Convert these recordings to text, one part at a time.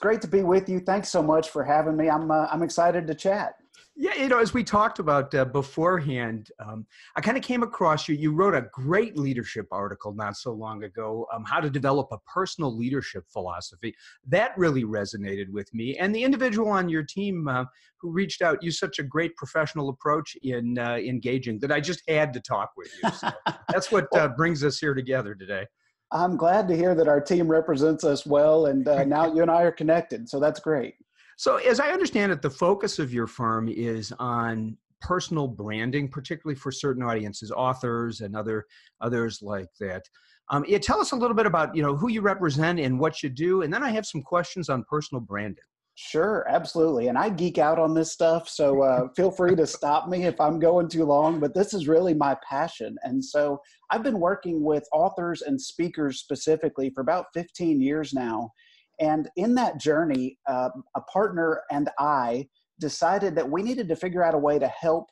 great to be with you. Thanks so much for having me. I'm uh, I'm excited to chat. Yeah, you know, as we talked about uh, beforehand, um, I kind of came across you. You wrote a great leadership article not so long ago, um, how to develop a personal leadership philosophy. That really resonated with me. And the individual on your team uh, who reached out used such a great professional approach in uh, engaging that I just had to talk with you. So that's what uh, brings us here together today. I'm glad to hear that our team represents us well, and uh, now you and I are connected. So that's great. So, as I understand it, the focus of your firm is on personal branding, particularly for certain audiences, authors and other others like that. Um, yeah, tell us a little bit about you know who you represent and what you do, and then I have some questions on personal branding. Sure, absolutely. And I geek out on this stuff, so uh, feel free to stop me if I'm going too long. But this is really my passion, and so I've been working with authors and speakers specifically for about 15 years now and in that journey, uh, a partner and I decided that we needed to figure out a way to help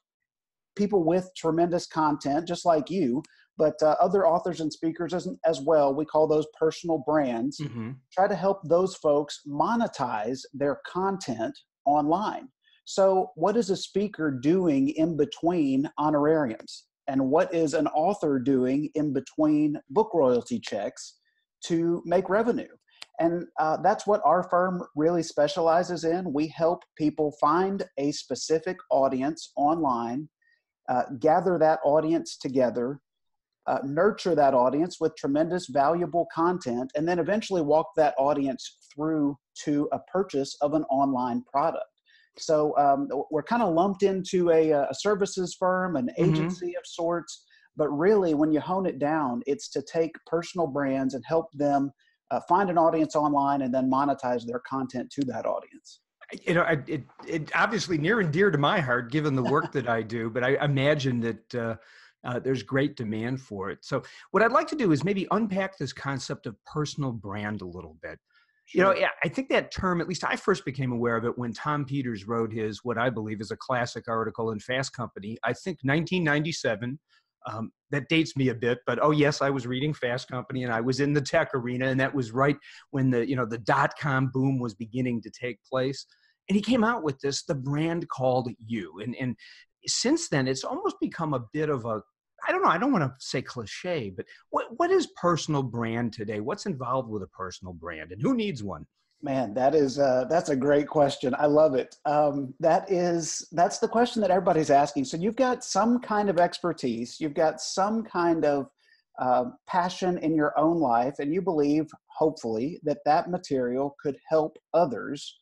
people with tremendous content, just like you, but uh, other authors and speakers as, as well. We call those personal brands. Mm-hmm. Try to help those folks monetize their content online. So, what is a speaker doing in between honorariums? And what is an author doing in between book royalty checks to make revenue? And uh, that's what our firm really specializes in. We help people find a specific audience online, uh, gather that audience together, uh, nurture that audience with tremendous valuable content, and then eventually walk that audience through to a purchase of an online product. So um, we're kind of lumped into a, a, services firm, an mm-hmm. agency mm-hmm. of sorts. But really, when you hone it down, it's to take personal brands and help them uh, find an audience online and then monetize their content to that audience you know I, it, it obviously near and dear to my heart given the work that i do but i imagine that uh, uh, there's great demand for it so what i'd like to do is maybe unpack this concept of personal brand a little bit Sure. You know, I think that term, at least I first became aware of it when Tom Peters wrote his, what I believe is a classic article in Fast Company, I think 1997, um, that dates me a bit, but oh yes, I was reading Fast Company and I was in the tech arena, and that was right when the you know the dot com boom was beginning to take place. And he came out with this, the brand called You, and and since then it's almost become a bit of a I don't know, I don't want to say cliche, but what what is personal brand today? What's involved with a personal brand, and who needs one? Man, that is uh, that's a great question. I love it. Um, that is that's the question that everybody's asking. So you've got some kind of expertise, you've got some kind of uh, passion in your own life, and you believe, hopefully, that that material could help others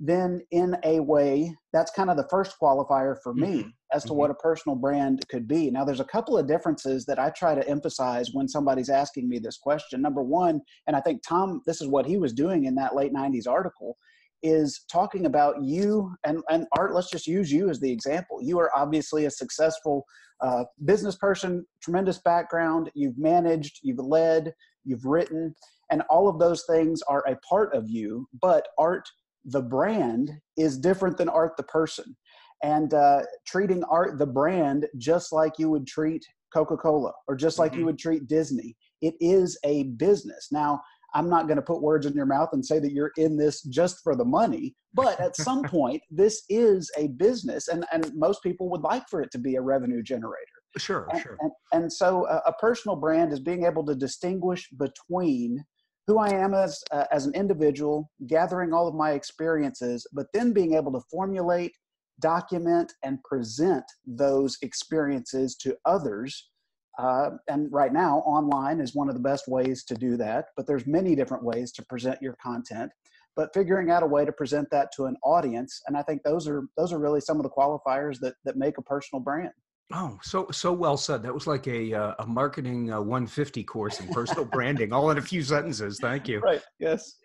then in a way that's kind of the first qualifier for me mm-hmm. As to mm-hmm. what a personal brand could be. Now there's a couple of differences that i try to emphasize when somebody's asking me this question. Number one and i think tom this is what he was doing in that late 90s article is talking about you and, and art. Let's just use you as the example. You are obviously a successful uh, business person tremendous background. You've managed you've led you've written and all of those things are a part of you but art the brand is different than art the person and uh, treating art the brand just like you would treat coca-cola or just like mm-hmm. you would treat disney. It is a business. Now i'm not going to put words in your mouth and say that you're in this just for the money but at some point this is a business and, and most people would like for it to be a revenue generator. Sure and, sure. and, and so a, a personal brand is being able to distinguish between who I am as uh, as an individual, gathering all of my experiences, but then being able to formulate, document, and present those experiences to others. Uh, and right now, online is one of the best ways to do that. But there's many different ways to present your content. But figuring out a way to present that to an audience, and I think those are those are really some of the qualifiers that that make a personal brand. Oh, so so well said. That was like a uh, a marketing uh, 150 course in personal branding, all in a few sentences. Thank you. Right. Yes.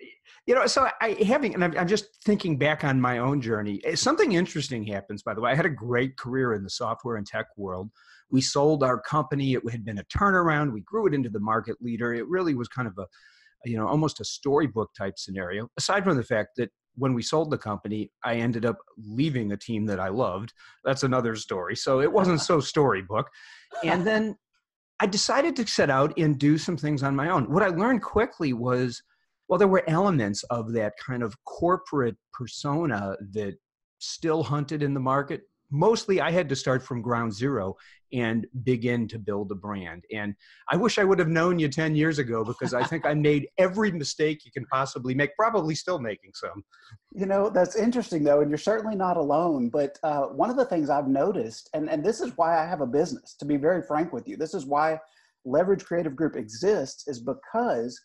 You know, so I having, and I'm, I'm just thinking back on my own journey. Eh, something interesting happens. By the way, I had a great career in the software and tech world. We sold our company. It had been a turnaround. We grew it into the market leader. It really was kind of a, you know, almost a storybook type scenario. Aside from the fact that when we sold the company, I ended up leaving a team that I loved. That's another story. So it wasn't so storybook. And then I decided to set out and do some things on my own. What I learned quickly was well, there were elements of that kind of corporate persona that still hunted in the market, mostly I had to start from ground zero and begin to build a brand. And I wish I would have known you 10 years ago because I think I made every mistake you can possibly make, probably still making some. You know, that's interesting though, and you're certainly not alone. But uh, one of the things I've noticed, and, and this is why I have a business, to be very frank with you, this is why Leverage Creative Group exists, is because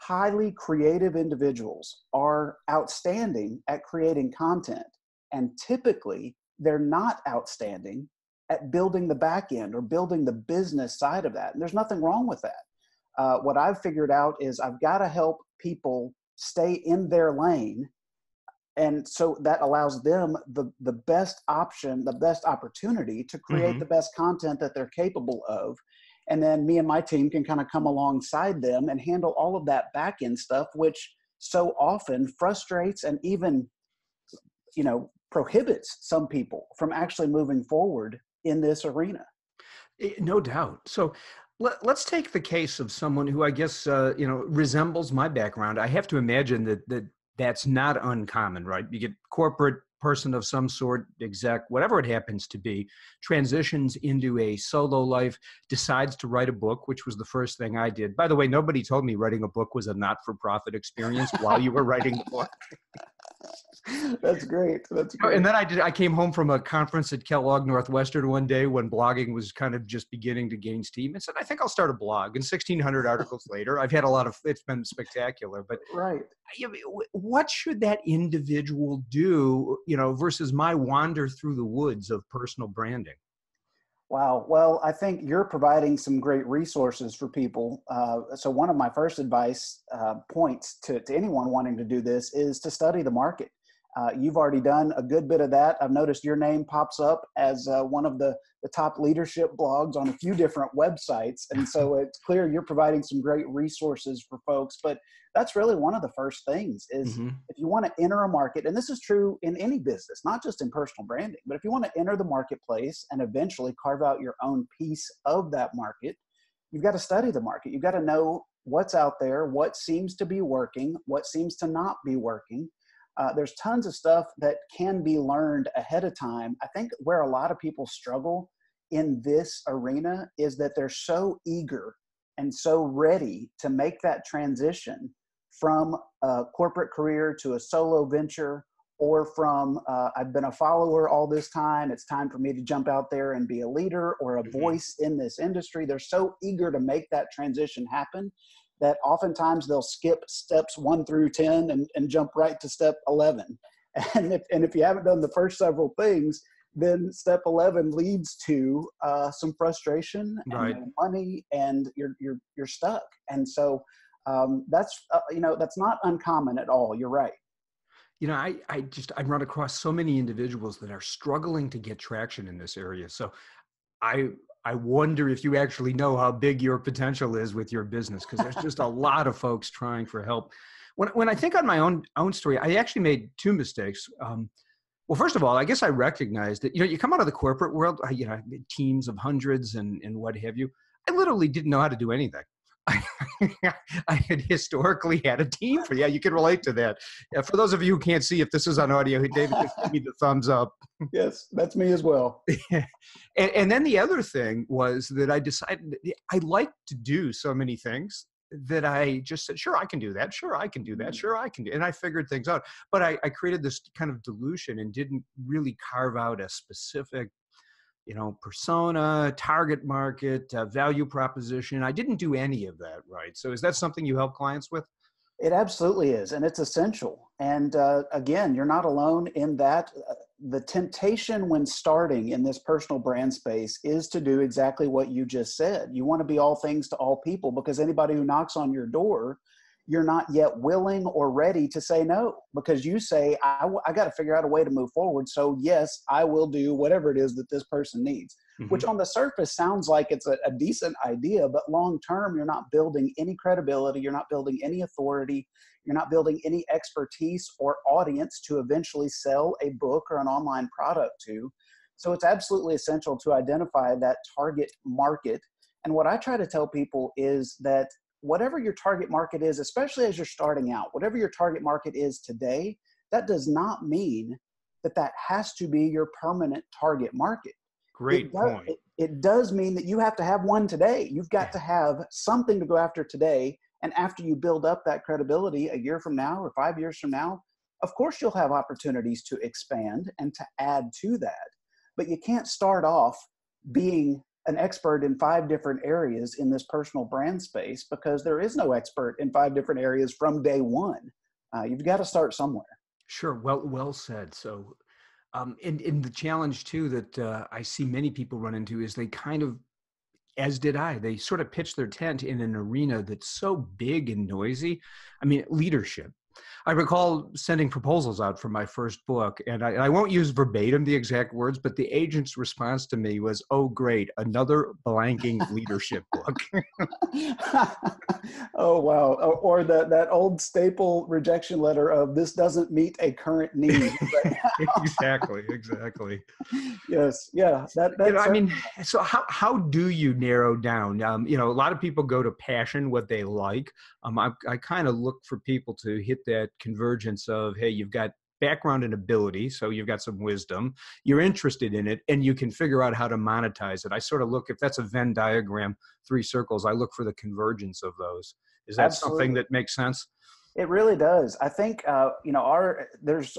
highly creative individuals are outstanding at creating content. And typically, they're not outstanding at building the back end or building the business side of that. And there's nothing wrong with that. Uh, what I've figured out is I've got to help people stay in their lane. And so that allows them the, the best option, the best opportunity to create mm-hmm. the best content that they're capable of. And then me and my team can kind of come alongside them and handle all of that back end stuff, which so often frustrates and even, you know, prohibits some people from actually moving forward in this arena. Eh, no doubt. So let, us take the case of someone who I guess uh, you know resembles my background. I have to imagine that that that's not uncommon, right? You get corporate person of some sort, exec, whatever it happens to be, transitions into a solo life, decides to write a book, which was the first thing I did. By the way, nobody told me writing a book was a not for profit experience while you were writing the book. That's great. That's oh, great. And then I did. I came home from a conference at Kellogg Northwestern one day when blogging was kind of just beginning to gain steam, and said, "I think I'll start a blog." And 1,600 articles later, I've had a lot of. It's been spectacular. But right, what should that individual do? You know, versus my wander through the woods of personal branding. Wow. Well, I think you're providing some great resources for people. Uh, so, one of my first advice uh, points to, to anyone wanting to do this is to study the market. Uh, you've already done a good bit of that. I've noticed your name pops up as uh, one of the, the top leadership blogs on a few different websites. And so it's clear you're providing some great resources for folks. But that's really one of the first things is mm-hmm. if you want to enter a market, and this is true in any business, not just in personal branding, but if you want to enter the marketplace and eventually carve out your own piece of that market, you've got to study the market. You've got to know what's out there, what seems to be working, what seems to not be working uh, there's tons of stuff that can be learned ahead of time. I think where a lot of people struggle in this arena is that they're so eager and so ready to make that transition from a corporate career to a solo venture or from uh, I've been a follower all this time. It's time for me to jump out there and be a leader or a mm-hmm. voice in this industry. They're so eager to make that transition happen that oftentimes they'll skip steps one through 10 and, and jump right to step 11. And if, and if you haven't done the first several things, then step 11 leads to uh, some frustration right. and money and you're, you're, you're stuck. And so um, that's, uh, you know, that's not uncommon at all. You're right. You know, I, I just, I run across so many individuals that are struggling to get traction in this area. So I, I wonder if you actually know how big your potential is with your business because there's just a lot of folks trying for help. When, when I think on my own own story, I actually made two mistakes. Um, well, first of all, I guess I recognized that you know you come out of the corporate world, you know, teams of hundreds and and what have you. I literally didn't know how to do anything. I, had historically had a team for. Yeah, you can relate to that. Yeah, for those of you who can't see, if this is on audio, David just give me the thumbs up. Yes, that's me as well. and, and then the other thing was that I decided I like to do so many things that I just said, sure, I can do that. Sure, I can do that. Mm. Sure, I can do. And I figured things out. But I, I created this kind of dilution and didn't really carve out a specific you know, persona, target market, uh, value proposition. I didn't do any of that right. So is that something you help clients with? It absolutely is, and it's essential. And uh, again, you're not alone in that. Uh, the temptation when starting in this personal brand space is to do exactly what you just said. You want to be all things to all people because anybody who knocks on your door you're not yet willing or ready to say no because you say I, I got to figure out a way to move forward so yes i will do whatever it is that this person needs. Mm-hmm. which on the surface sounds like it's a, a decent idea but long term you're not building any credibility you're not building any authority you're not building any expertise or audience to eventually sell a book or an online product to. So it's absolutely essential to identify that target market. And what i try to tell people is that whatever your target market is, especially as you're starting out, whatever your target market is today, that does not mean that that has to be your permanent target market. Great it does, point. It, it, does mean that you have to have one today. You've got to have something to go after today. And after you build up that credibility a year from now or five years from now, of course you'll have opportunities to expand and to add to that. But you can't start off being an expert in five different areas in this personal brand space because there is no expert in five different areas from day one. Uh, you've got to start somewhere. Sure. Well, well said. So, um, and, and the challenge too that uh, I see many people run into is they kind of, as did I, they sort of pitch their tent in an arena that's so big and noisy. I mean, leadership. I recall sending proposals out for my first book, and I, I, won't use verbatim the exact words, but the agent's response to me was, "Oh, great, another blanking leadership book." oh wow! Or, or that that old staple rejection letter of "This doesn't meet a current need." exactly, exactly. Yes, yeah. That, you know, I mean, so how how do you narrow down? Um, you know, a lot of people go to passion, what they like. Um, I I kind of look for people to hit that convergence of hey you've got background and ability so you've got some wisdom you're interested in it and you can figure out how to monetize it. I sort of look if that's a venn diagram three circles i look for the convergence of those. Is that Absolutely. something that makes sense? It really does. I think uh, you know our there's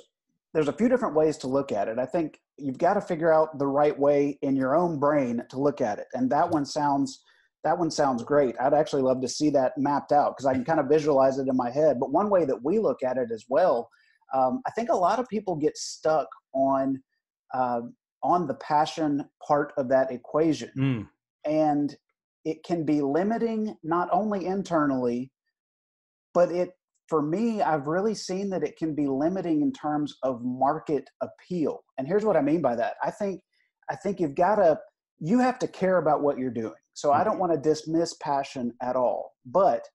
there's a few different ways to look at it. I think you've got to figure out the right way in your own brain to look at it and that one sounds that one sounds great. I'd actually love to see that mapped out because I can kind of visualize it in my head. But one way that we look at it as well, um, I think a lot of people get stuck on uh, on the passion part of that equation, mm. and it can be limiting not only internally, but it for me, I've really seen that it can be limiting in terms of market appeal. And here's what I mean by that. I think I think you've got to you have to care about what you're doing so I don't mm-hmm. want to dismiss passion at all. But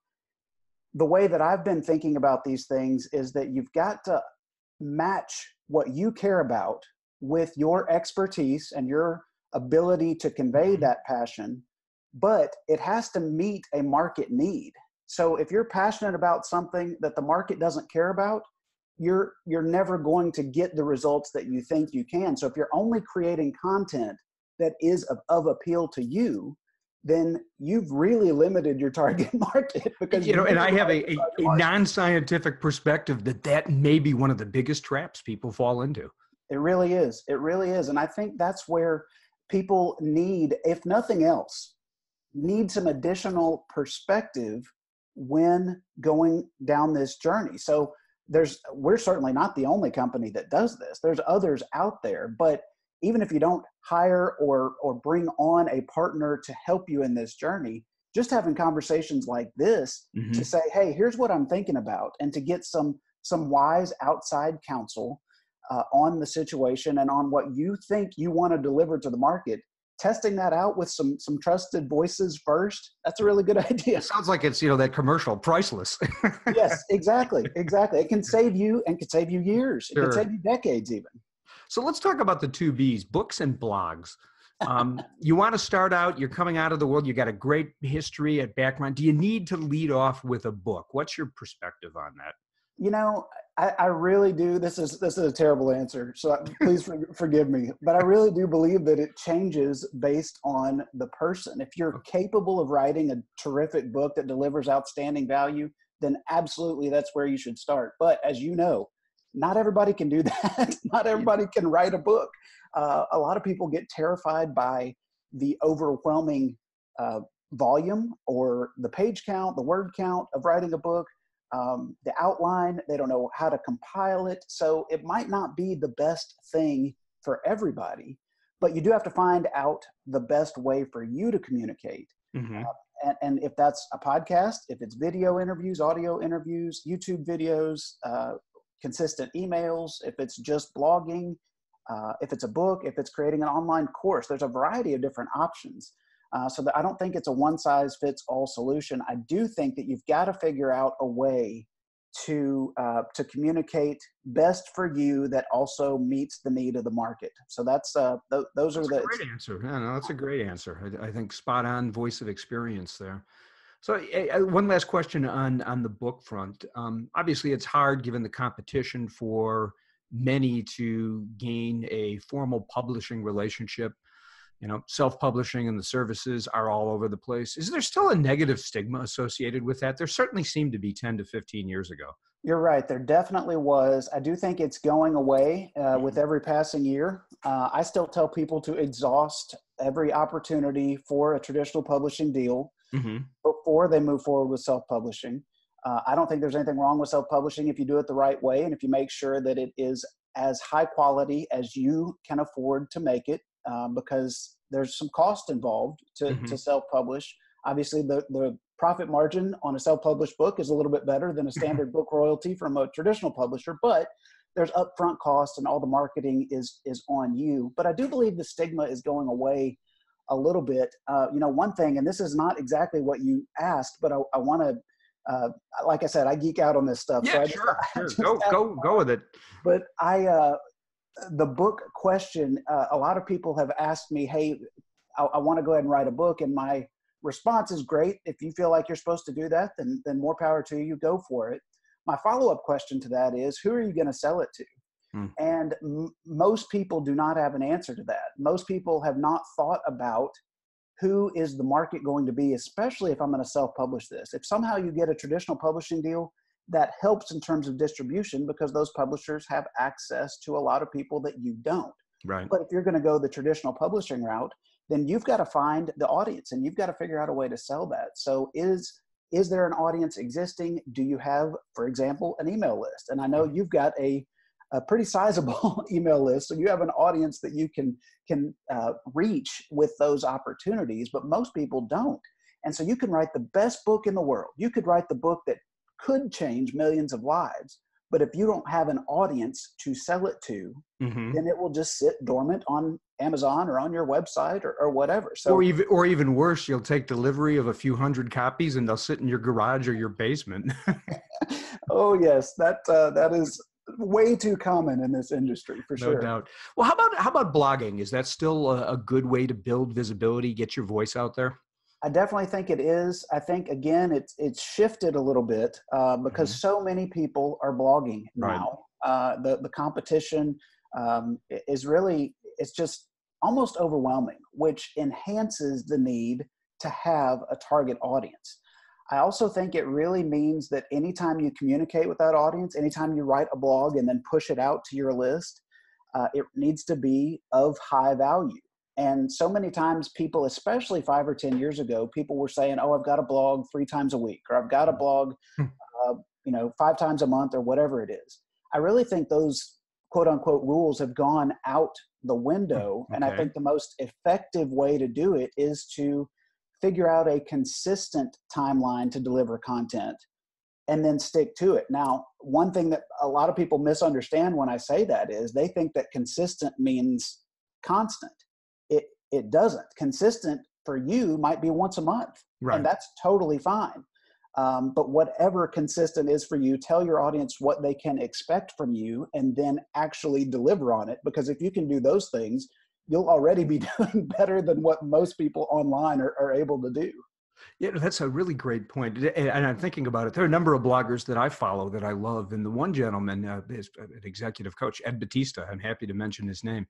the way that I've been thinking about these things is that you've got to match what you care about with your expertise and your ability to convey mm-hmm. that passion, but it has to meet a market need. So if you're passionate about something that the market doesn't care about, you're you're never going to get the results that you think you can. So if you're only creating content that is of, of appeal to you, then you've really limited your target market because you know and i have a, a, a, non-scientific perspective that that may be one of the biggest traps people fall into. It really is. It really is. And i think that's where people need if nothing else need some additional perspective when going down this journey. So there's we're certainly not the only company that does this. There's others out there but even if you don't hire or or bring on a partner to help you in this journey just having conversations like this mm-hmm. to say hey here's what i'm thinking about and to get some some wise outside counsel uh, on the situation and on what you think you want to deliver to the market testing that out with some some trusted voices first that's a really good idea. It sounds like it's you know that commercial priceless. Yes exactly exactly. It can save you and can save you years. Sure. it can save you decades even so let's talk about the two B's books and blogs. Um, you want to start out, you're coming out of the world, you got a great history, a background. Do you need to lead off with a book? What's your perspective on that? You know, I, I really do. This is this is a terrible answer, so please for, forgive me. But I really do believe that it changes based on the person. If you're capable of writing a terrific book that delivers outstanding value, then absolutely that's where you should start. But as you know, not everybody can do that. not everybody can write a book. Uh, a lot of people get terrified by the overwhelming uh, volume or the page count, the word count of writing a book, um, the outline. They don't know how to compile it. So it might not be the best thing for everybody, but you do have to find out the best way for you to communicate. Mm-hmm. Uh, and, and, if that's a podcast, if it's video interviews, audio interviews, YouTube videos, uh, consistent emails, if it's just blogging, uh, if it's a book, if it's creating an online course, there's a variety of different options. Uh, so that I don't think it's a one size fits all solution. I do think that you've got to figure out a way to uh, to communicate best for you that also meets the need of the market. So that's uh, th- those that's are the great answer. Yeah, no, that's a great answer. I, I think spot on voice of experience there. So, uh, one last question on on the book front. Um, obviously, it's hard given the competition for many to gain a formal publishing relationship. You know, self-publishing and the services are all over the place. Is there still a negative stigma associated with that? There certainly seemed to be 10 to 15 years ago. You're right. There definitely was. I do think it's going away uh, with mm-hmm. every passing year. Uh, I still tell people to exhaust every opportunity for a traditional publishing deal mm-hmm. before they move forward with self publishing. Uh, I don't think there's anything wrong with self publishing if you do it the right way and if you make sure that it is as high quality as you can afford to make it, um, because there's some cost involved to, mm-hmm. to self publish. Obviously, the, the profit margin on a self published book is a little bit better than a standard book royalty from a traditional publisher, but there's upfront costs and all the marketing is is on you. But I do believe the stigma is going away a little bit. Uh, you know, one thing, and this is not exactly what you asked, but I, I want to. Uh, like I said, I geek out on this stuff. Yeah, so sure, just, sure. Go, go, go with it. But I, uh, the book question, uh, a lot of people have asked me, "Hey, I, I want to go ahead and write a book," and my response is great. If you feel like you're supposed to do that, then then more power to you. Go for it. My follow up question to that is, who are you going to sell it to? Hmm. And m- most people do not have an answer to that. Most people have not thought about who is the market going to be, especially if I'm going to self publish this. If somehow you get a traditional publishing deal, that helps in terms of distribution because those publishers have access to a lot of people that you don't. Right. But if you're going to go the traditional publishing route, then you've got to find the audience and you've got to figure out a way to sell that. So is is there an audience existing? Do you have, for example, an email list? And I know you've got a a pretty sizable email list, so you have an audience that you can can uh, reach with those opportunities. But most people don't, and so you can write the best book in the world. You could write the book that could change millions of lives, but if you don't have an audience to sell it to, mm-hmm. then it will just sit dormant on Amazon or on your website or, or whatever. So, or even, or even worse, you'll take delivery of a few hundred copies and they'll sit in your garage or your basement. oh yes, that uh, that is way too common in this industry for no sure. No doubt. Well, how about how about blogging? Is that still a, a good way to build visibility, get your voice out there? I definitely think it is. I think again, it's it's shifted a little bit uh, because mm-hmm. so many people are blogging now. Right. Uh, the the competition um, is really it's just almost overwhelming, which enhances the need to have a target audience. I also think it really means that anytime you communicate with that audience, anytime you write a blog and then push it out to your list, uh, it needs to be of high value. And so many times, people, especially five or 10 years ago, people were saying, Oh, I've got a blog three times a week, or I've got a hmm. blog, hmm. uh, you know, five times a month, or whatever it is. I really think those quote unquote rules have gone out the window. Okay. And I think the most effective way to do it is to figure out a consistent timeline to deliver content and then stick to it. Now, one thing that a lot of people misunderstand when I say that is they think that consistent means constant it it doesn't. Consistent for you might be once a month, right. and that's totally fine. Um, but whatever consistent is for you, tell your audience what they can expect from you, and then actually deliver on it. Because if you can do those things, you'll already be doing better than what most people online are, are able to do. Yeah, that's a really great point. And I'm thinking about it. There are a number of bloggers that I follow that I love. And the one gentleman uh, is an executive coach, Ed Batista. I'm happy to mention his name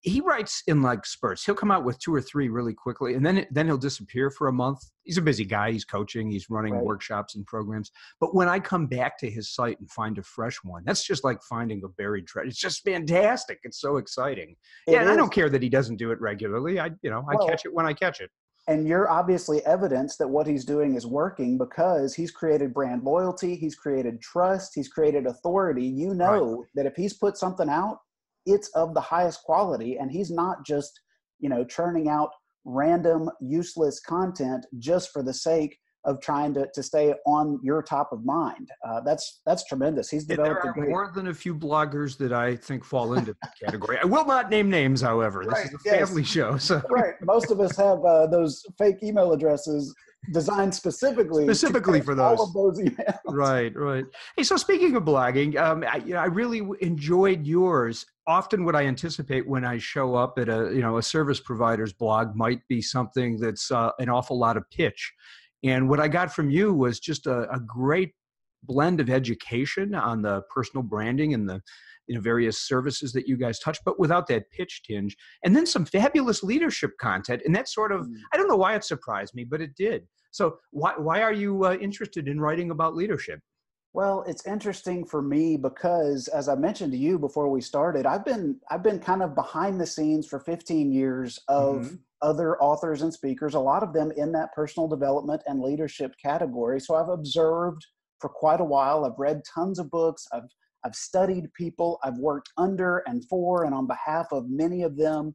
he writes in like spurts. He'll come out with two or three really quickly, and then then he'll disappear for a month. He's a busy guy. He's coaching. He's running right. workshops and programs. But when I come back to his site and find a fresh one, that's just like finding a buried treasure. It's just fantastic. It's so exciting. It yeah, and I don't care that he doesn't do it regularly. I you know I well, catch it when I catch it. And you're obviously evidence that what he's doing is working because he's created brand loyalty, he's created trust, he's created authority. You know right. that if he's put something out, it's of the highest quality and he's not just you know churning out random useless content just for the sake of trying to, to stay on your top of mind. Uh, that's that's tremendous. He's developed. there are great... more than a few bloggers that I think fall into that category. I will not name names, however. This right, is a yes. family show, so right. Most of us have uh, those fake email addresses designed specifically specifically for those. All of those emails. Right, right. Hey, so speaking of blogging, um, I, you know, I really enjoyed yours. Often, what I anticipate when I show up at a you know a service provider's blog might be something that's uh, an awful lot of pitch And what I got from you was just a, a great blend of education on the personal branding and the you know various services that you guys touch but without that pitch tinge. And then some fabulous leadership content and that sort of mm. i don't know why it surprised me but it did. So why why are you uh, interested in writing about leadership? Well it's interesting for me because as i mentioned to you before we started i've been i've been kind of behind the scenes for 15 years of mm-hmm. other authors and speakers a lot of them in that personal development and leadership category. So i've observed for quite a while. I've read tons of books. I've I've studied people, I've worked under and for and on behalf of many of them.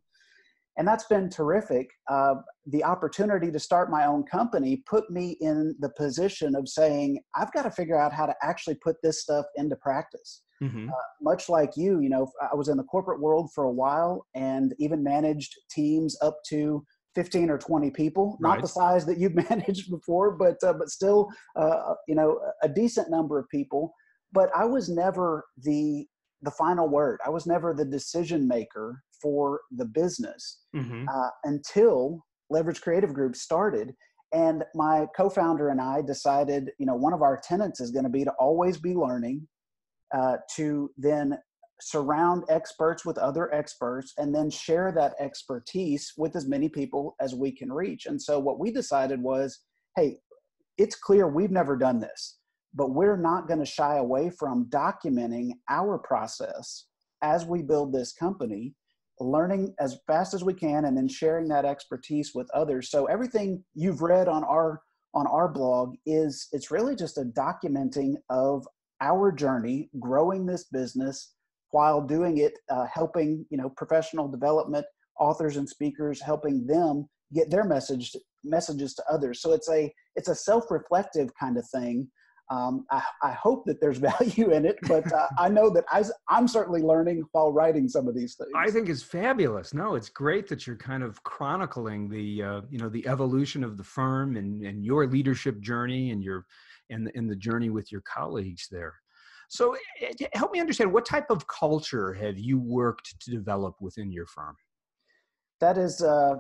And that's been terrific. Uh, the opportunity to start my own company put me in the position of saying, I've got to figure out how to actually put this stuff into practice. Mm-hmm. Uh, much like you, you know, I was in the corporate world for a while and even managed teams up to 15 or 20 people, right. not the size that you've managed before, but uh, but still, uh, you know, a decent number of people but I was never the the final word. I was never the decision maker for the business mm-hmm. uh, until Leverage Creative Group started. And my co-founder and I decided, you know, one of our tenants is going to be to always be learning, uh, to then surround experts with other experts, and then share that expertise with as many people as we can reach. And so what we decided was, hey, it's clear we've never done this but we're not going to shy away from documenting our process as we build this company learning as fast as we can and then sharing that expertise with others. So everything you've read on our on our blog is it's really just a documenting of our journey growing this business while doing it uh, helping you know professional development authors and speakers helping them get their message messages to others. So it's a it's a self-reflective kind of thing um, I, I, hope that there's value in it, but uh, I know that I, I'm certainly learning while writing some of these things. I think it's fabulous. No, it's great that you're kind of chronicling the uh, you know the evolution of the firm and, and your leadership journey and your and the, and the journey with your colleagues there. So eh, eh, help me understand what type of culture have you worked to develop within your firm? That is, uh,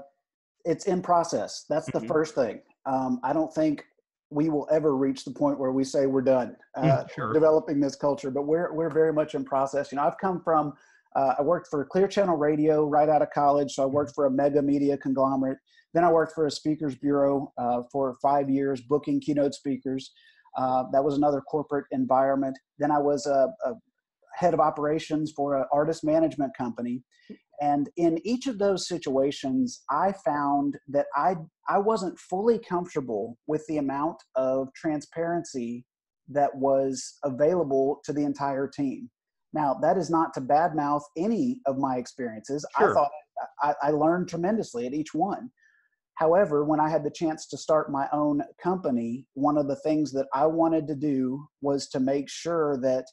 it's in process. That's the mm-hmm. first thing. Um, I don't think we will ever reach the point where we say we're done uh, mm, sure. developing this culture. But we're we're very much in process. You know, I've come from uh, I worked for Clear Channel Radio right out of college, so I worked for a mega media conglomerate. Then I worked for a speakers bureau uh, for five years, booking keynote speakers. Uh, that was another corporate environment. Then I was a, a head of operations for an artist management company. And in each of those situations, I found that I, I wasn't fully comfortable with the amount of transparency that was available to the entire team. Now, that is not to badmouth any of my experiences. Sure. I thought I, I learned tremendously at each one. However, when I had the chance to start my own company, one of the things that I wanted to do was to make sure that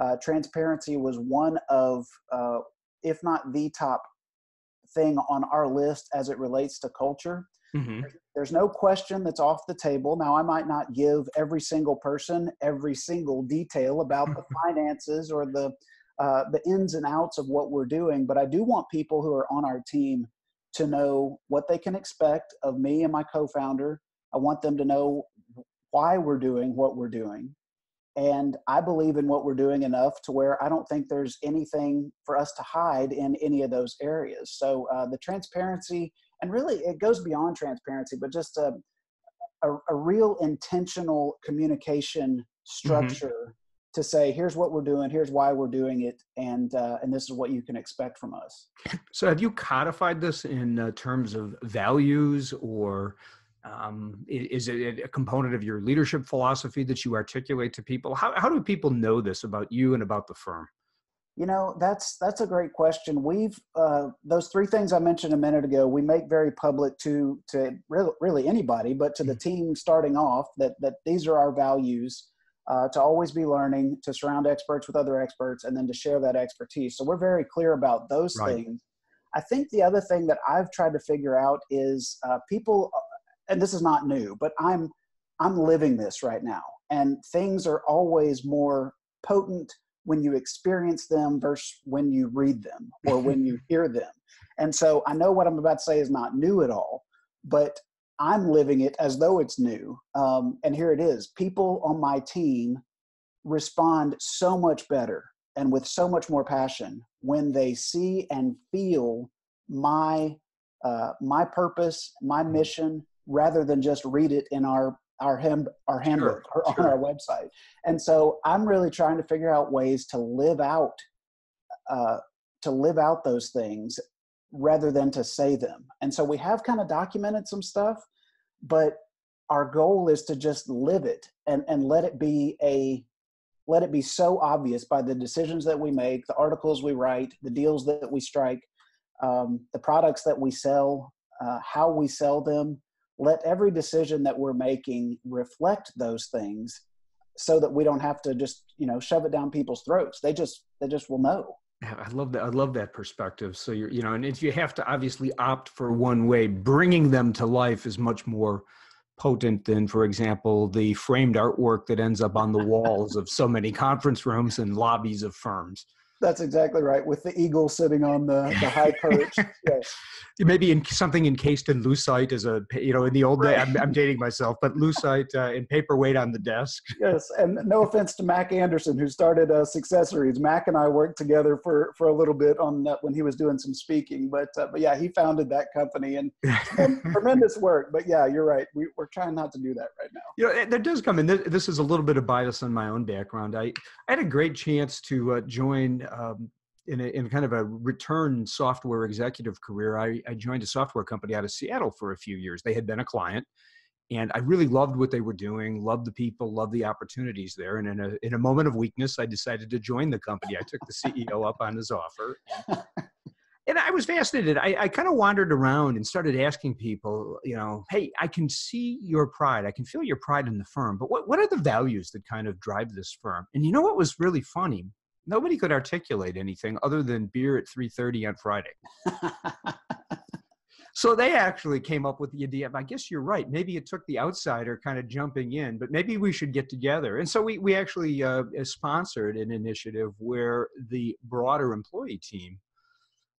uh, transparency was one of uh, if not the top thing on our list as it relates to culture. Mm-hmm. There's no question that's off the table. Now, I might not give every single person every single detail about the finances or the uh, the ins and outs of what we're doing, but I do want people who are on our team to know what they can expect of me and my co-founder. I want them to know why we're doing what we're doing and I believe in what we're doing enough to where I don't think there's anything for us to hide in any of those areas. So uh, the transparency, and really it goes beyond transparency, but just a, a, a real intentional communication mm-hmm. structure mm-hmm. to say, here's what we're doing, here's why we're doing it, and uh, and this is what you can expect from us. So have you codified this in uh, terms of values or um, is it a component of your leadership philosophy that you articulate to people? How, how do people know this about you and about the firm? You know, that's that's a great question. We've uh, those three things I mentioned a minute ago. We make very public to to really, really anybody, but to the mm-hmm. team starting off that that these are our values. Uh, to always be learning, to surround experts with other experts, and then to share that expertise. So we're very clear about those right. things. I think the other thing that I've tried to figure out is uh, people and this is not new, but I'm I'm living this right now. And things are always more potent when you experience them versus when you read them or when you hear them. And so I know what I'm about to say is not new at all, but I'm living it as though it's new. Um, and here it is. People on my team respond so much better and with so much more passion when they see and feel my uh, my purpose, my mm-hmm. mission, rather than just read it in our our hem, our handbook sure, or sure. on our website. And so I'm really trying to figure out ways to live out uh, to live out those things rather than to say them. And so we have kind of documented some stuff, but our goal is to just live it and, and let it be a let it be so obvious by the decisions that we make, the articles we write, the deals that we strike, um, the products that we sell, uh, how we sell them. Let every decision that we're making reflect those things so that we don't have to just you know shove it down people's throats they just they just will know I love that. I love that perspective. So you're, you know, and if you have to obviously opt for one way, bringing them to life is much more potent than, for example, the framed artwork that ends up on the walls of so many conference rooms and lobbies of firms. That's exactly right. With the eagle sitting on the, the high perch. Yes. Maybe in something encased in lucite as a, you know, in the old right. day, I'm, I'm, dating myself, but lucite uh, in paperweight on the desk. Yes. And no offense to Mac Anderson, who started uh, Successories. Mac and I worked together for, for a little bit on that when he was doing some speaking. But, uh, but yeah, he founded that company and, and tremendous work. But yeah, you're right. We, we're trying not to do that right now. You know, there does come in. This is a little bit of bias on my own background. I, I had a great chance to uh, join um, in, a, in kind of a return software executive career, I, I joined a software company out of Seattle for a few years. They had been a client, and I really loved what they were doing, loved the people, loved the opportunities there. And in a in a moment of weakness, I decided to join the company. I took the CEO up on his offer. And, and I was fascinated. I, I kind of wandered around and started asking people, you know, hey, I can see your pride. I can feel your pride in the firm, but what, what are the values that kind of drive this firm? And you know what was really funny? Nobody could articulate anything other than beer at 3.30 on friday. So they actually came up with the idea i guess you're right maybe it took the outsider kind of jumping in but maybe we should get together. And so we, we actually uh, sponsored an initiative where the broader employee team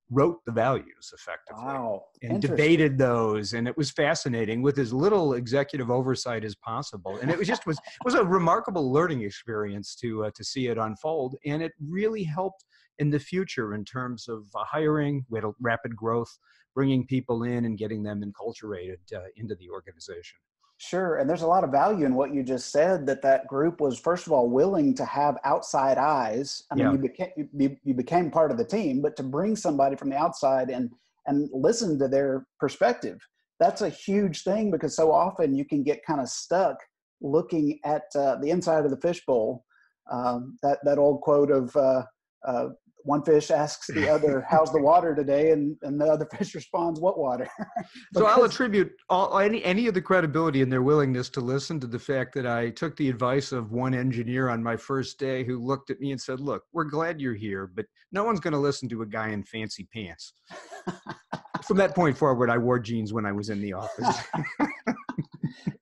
wrote the values effectively wow. and debated those and it was fascinating with as little executive oversight as possible and it was just was was a remarkable learning experience to uh, to see it unfold and it really helped in the future in terms of uh, hiring we had a rapid growth bringing people in and getting them enculturated uh, into the organization Sure, and there's a lot of value in what you just said. That that group was first of all willing to have outside eyes. I mean, yeah. you became you, you became part of the team, but to bring somebody from the outside and and listen to their perspective, that's a huge thing because so often you can get kind of stuck looking at uh, the inside of the fishbowl. Um, that that old quote of uh, uh, one fish asks the other, "How's the water today?" and and the other fish responds, "What water?" so I'll attribute all, any any of the credibility in their willingness to listen to the fact that I took the advice of one engineer on my first day who looked at me and said, "Look, we're glad you're here, but no one's going to listen to a guy in fancy pants." From that point forward, I wore jeans when I was in the office.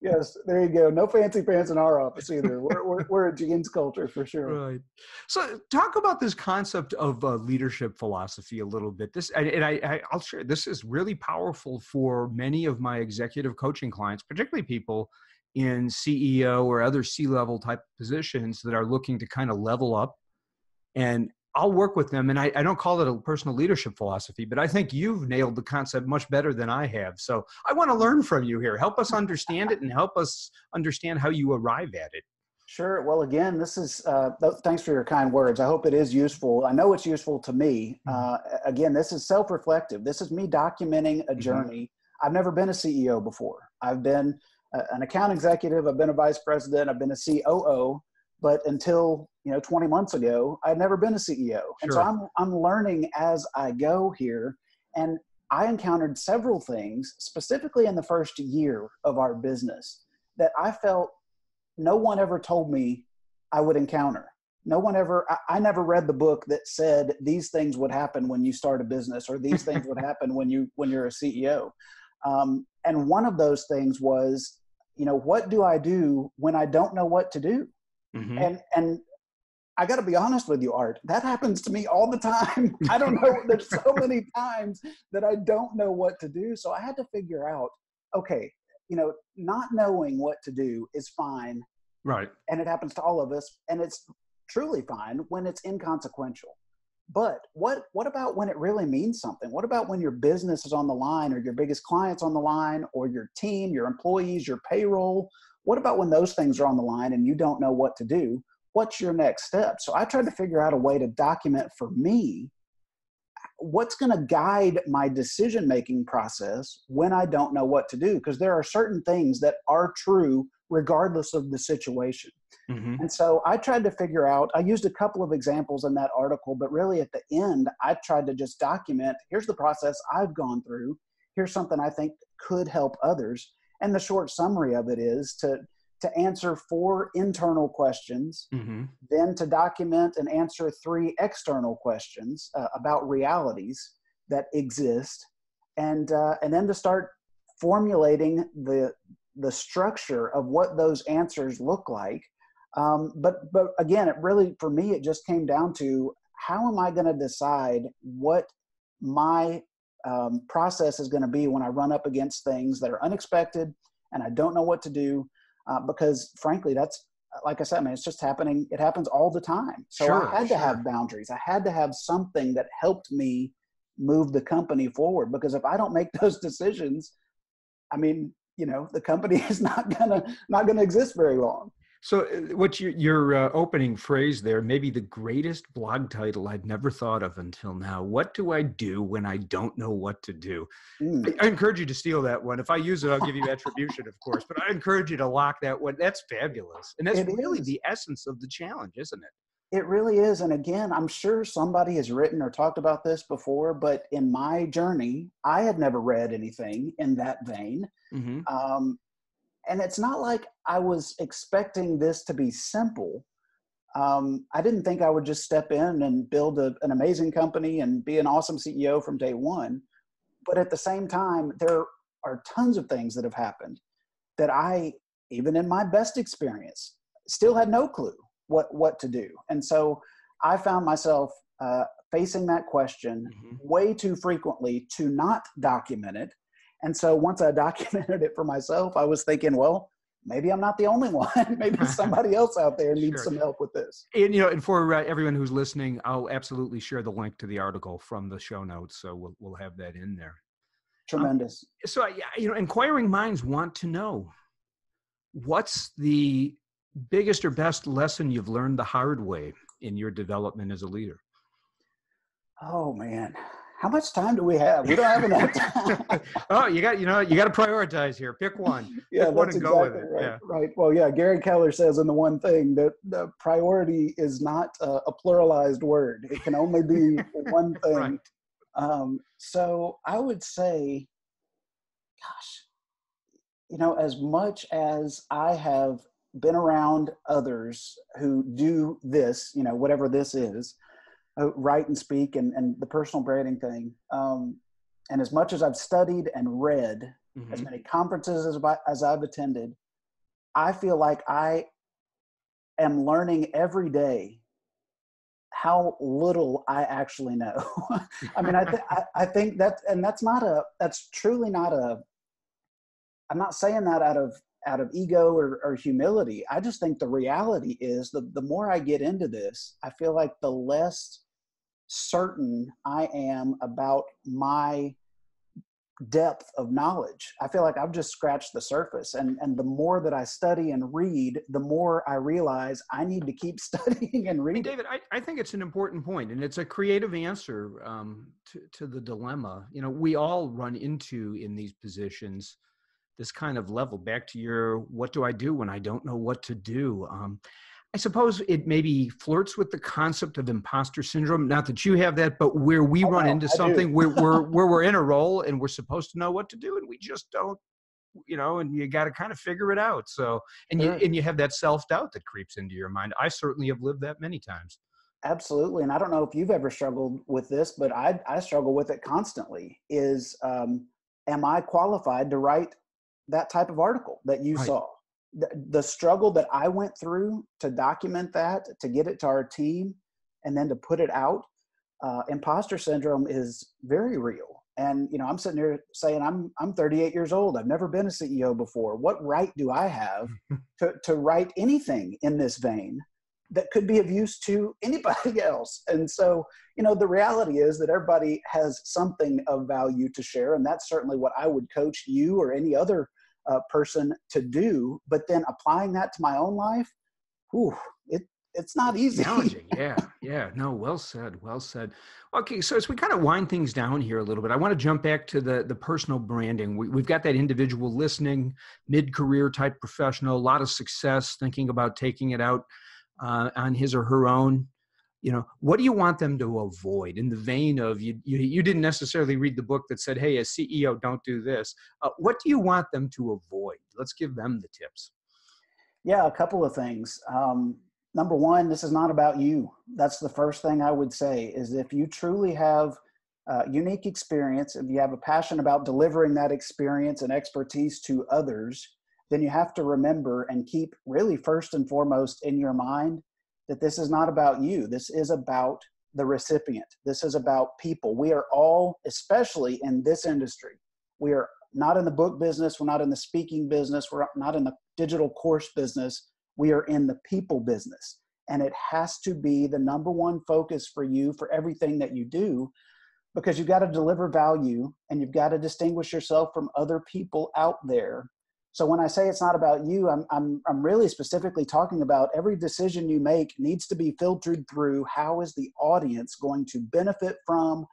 Yes, there you go. No fancy pants in our office either. We're, we're, we're a jeans culture for sure. Right. So, talk about this concept of uh, leadership philosophy a little bit. This, and, I, I, I'll share. This is really powerful for many of my executive coaching clients, particularly people in CEO or other C-level type positions that are looking to kind of level up and I'll work with them. And I, I, don't call it a personal leadership philosophy, but I think you've nailed the concept much better than I have. So I want to learn from you here. Help us understand it and help us understand how you arrive at it. Sure. Well, again, this is, uh, thanks for your kind words. I hope it is useful. I know it's useful to me. Mm-hmm. Uh, again, this is self reflective. This is me documenting a mm-hmm. journey. Mm-hmm. I've never been a CEO before. I've been a, an account executive, I've been a vice president, I've been a COO but until you know 20 months ago i'd never been a ceo sure. and so i'm i'm learning as i go here. And i encountered several things specifically in the first year of our business that i felt no one ever told me i would encounter. No one ever I, I never read the book that said these things would happen when you start a business or these things would happen when you when you're a ceo um, and one of those things was you know what do i do when i don't know what to do Mm-hmm. And and I got to be honest with you, Art. That happens to me all the time. I don't know. there's so many times that I don't know what to do. So I had to figure out. Okay, you know, not knowing what to do is fine. Right. And it happens to all of us. And it's truly fine when it's inconsequential. But what what about when it really means something? What about when your business is on the line or your biggest clients on the line or your team, your employees, your payroll? What about when those things are on the line and you don't know what to do? What's your next step? So I tried to figure out a way to document for me what's going to guide my decision making process when I don't know what to do because there are certain things that are true regardless of the situation. Mm-hmm. And so I tried to figure out, I used a couple of examples in that article, but really at the end, I tried to just document here's the process I've gone through. Here's something I think could help others. And the short summary of it is to, to answer four internal questions, mm-hmm. then to document and answer three external questions uh, about realities that exist, and, uh, and then to start formulating the, the structure of what those answers look like um, but but again, it really for me it just came down to how am I going to decide what my um, process is going to be when I run up against things that are unexpected and I don't know what to do uh, because frankly that's like I said, I mean, it's just happening. It happens all the time. So sure, I had sure. to have boundaries. I had to have something that helped me move the company forward because if I don't make those decisions, I mean, you know, the company is not gonna not gonna exist very long. So, uh, what's your, your uh, opening phrase there? Maybe the greatest blog title I'd never thought of until now. What do I do when I don't know what to do? Mm. I, I, encourage you to steal that one. If I use it, I'll give you attribution, of course. But I encourage you to lock that one. That's fabulous, and that's it really is. the essence of the challenge, isn't it? It really is. And again, I'm sure somebody has written or talked about this before, but in my journey, I had never read anything in that vein. Mm-hmm. Um, and it's not like I was expecting this to be simple. Um, I didn't think I would just step in and build a, an amazing company and be an awesome CEO from day one. But at the same time, there are tons of things that have happened that I, even in my best experience, still had no clue what what to do. And so I found myself uh, facing that question mm-hmm. way too frequently to not document it and so once I documented it for myself, I was thinking, well, maybe I'm not the only one. maybe somebody else out there needs sure. some help with this. And you know, and for uh, everyone who's listening, I'll absolutely share the link to the article from the show notes, so we'll we'll have that in there. Tremendous. Um, so you know, inquiring minds want to know what's the biggest or best lesson you've learned the hard way in your development as a leader. Oh man, how much time do we have? We don't have enough time. oh, you got you know you got to prioritize here. Pick one. Yeah, Pick one and exactly go with it. Right, yeah. right. Well, yeah. Gary Keller says in the one thing that the priority is not a, a pluralized word. It can only be one thing. Right. Um, so I would say, gosh, you know, as much as I have been around others who do this, you know, whatever this is uh, write and speak and, and the personal branding thing. Um, and as much as I've studied and read, mm-hmm. as many conferences as, as I've attended, I feel like I am learning every day how little I actually know. I mean, I, th- I, I think that, and that's not a, that's truly not a, I'm not saying that out of, out of ego or, or humility. I just think the reality is the, the more I get into this, I feel like the less certain I am about my depth of knowledge. I feel like I've just scratched the surface. And, and the more that I study and read, the more I realize I need to keep studying and reading. Hey, David, I, I think it's an important point and it's a creative answer um, to, to the dilemma. You know, we all run into in these positions this kind of level back to your what do I do when I don't know what to do? Um, I suppose it maybe flirts with the concept of imposter syndrome. Not that you have that, but where we oh, run into something where we're where we're in a role and we're supposed to know what to do and we just don't, you know, and you got to kind of figure it out. So and sure. you and you have that self doubt that creeps into your mind. I certainly have lived that many times. Absolutely, and I don't know if you've ever struggled with this, but I I struggle with it constantly. Is um, am I qualified to write that type of article that you right. saw? The, the struggle that I went through to document that, to get it to our team, and then to put it out, uh, imposter syndrome is very real. And you know, I'm sitting here saying I'm I'm 38 years old. I've never been a CEO before. What right do I have to to write anything in this vein that could be of use to anybody else? And so, you know, the reality is that everybody has something of value to share, and that's certainly what I would coach you or any other uh, person to do. But then applying that to my own life, whew, it it's not easy. Challenging. Yeah. Yeah. No, well said. Well said. Okay. So as we kind of wind things down here a little bit, I want to jump back to the, the personal branding. We, we've got that individual listening, mid-career type professional, a lot of success, thinking about taking it out uh, on his or her own. You know, what do you want them to avoid in the vein of you, you, you didn't necessarily read the book that said, Hey, as CEO, don't do this. Uh, what do you want them to avoid? Let's give them the tips. Yeah, a couple of things. Um, number one, this is not about you. That's the first thing I would say is if you truly have a unique experience, if you have a passion about delivering that experience and expertise to others, then you have to remember and keep really first and foremost in your mind that this is not about you. This is about the recipient. This is about people. We are all, especially in this industry, we are not in the book business, we're not in the speaking business, we're not in the digital course business we are in the people business. And it has to be the number one focus for you for everything that you do because you've got to deliver value and you've got to distinguish yourself from other people out there. So when I say it's not about you, I'm, I'm, I'm really specifically talking about every decision you make needs to be filtered through how is the audience going to benefit from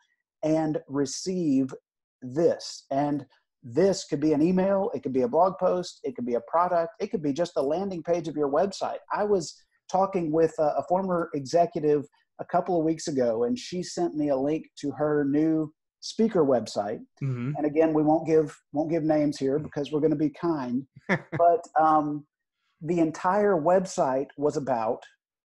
and receive this. And this could be an email, it could be a blog post, it could be a product, it could be just the landing page of your website. I was talking with a, a former executive a couple of weeks ago, and she sent me a link to her new speaker website. Mm-hmm. And again, we won't give won't give names here because we're going to be kind. but um, the entire website was about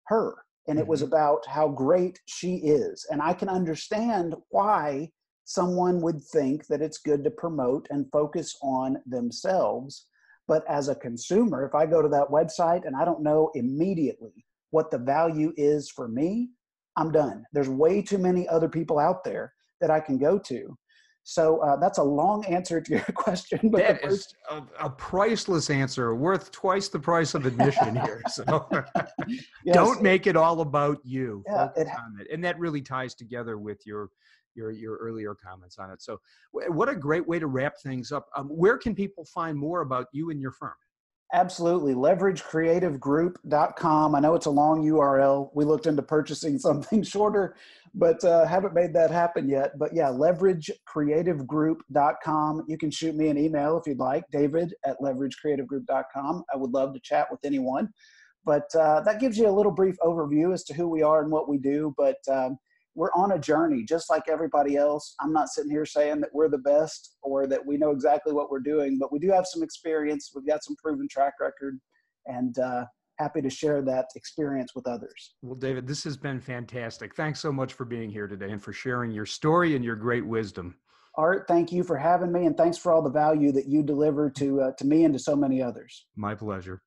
her, and mm-hmm. it was mm-hmm. about how great she is. And I can understand why someone would think that it's good to promote and focus on themselves. But as a consumer, if I go to that website and I don't know immediately what the value is for me, I'm done. There's way too many other people out there that I can go to. So uh, that's a long answer to your question. But that first... is a, a, priceless answer, worth twice the price of admission here. So yes. don't make it all about you. Yeah, it, it. And that really ties together with your your your earlier comments on it. So, what a great way to wrap things up. Um, where can people find more about you and your firm? Absolutely. LeverageCreativeGroup.com. I know it's a long URL. We looked into purchasing something shorter, but uh, haven't made that happen yet. But yeah, LeverageCreativeGroup.com. You can shoot me an email if you'd like, David at LeverageCreativeGroup.com. I would love to chat with anyone. But uh, that gives you a little brief overview as to who we are and what we do. But um, we're on a journey just like everybody else. I'm not sitting here saying that we're the best or that we know exactly what we're doing, but we do have some experience. We've got some proven track record and uh, happy to share that experience with others. Well, David, this has been fantastic. Thanks so much for being here today and for sharing your story and your great wisdom. Art, thank you for having me and thanks for all the value that you deliver to, uh, to me and to so many others. My pleasure.